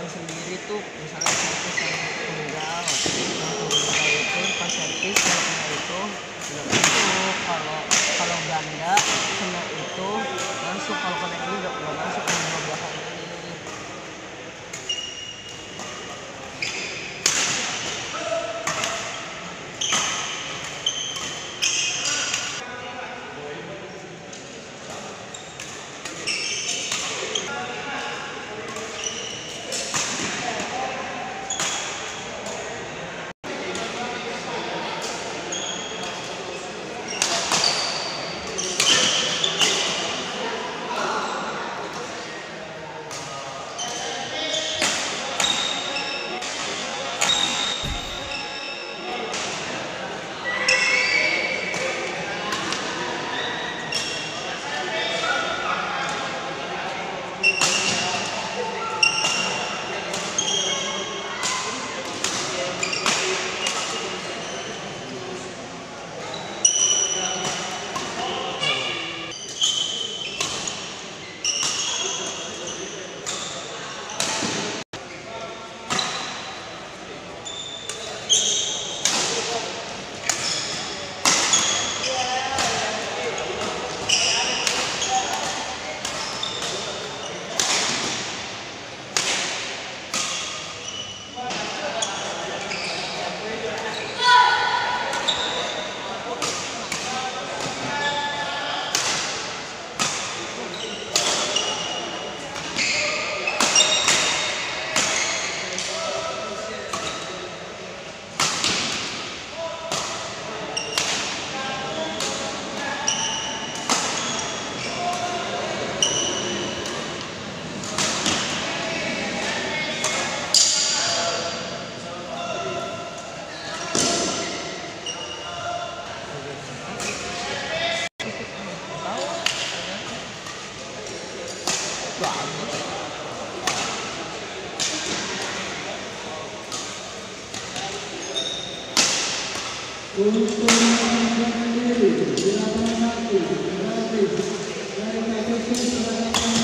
datang sendiri tuh misalnya servis yang meninggal yang tunggal itu pas servis kalau kena itu belum masuk. Kalau kalau ganda kena itu langsung kalau kena ini belum masuk. Thank you.